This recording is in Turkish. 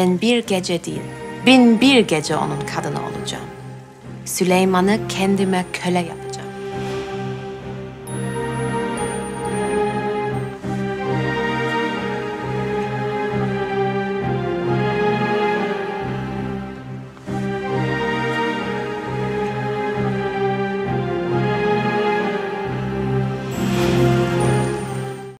Ben bir gece değil, bin bir gece onun kadını olacağım. Süleyman'ı kendime köle yapacağım.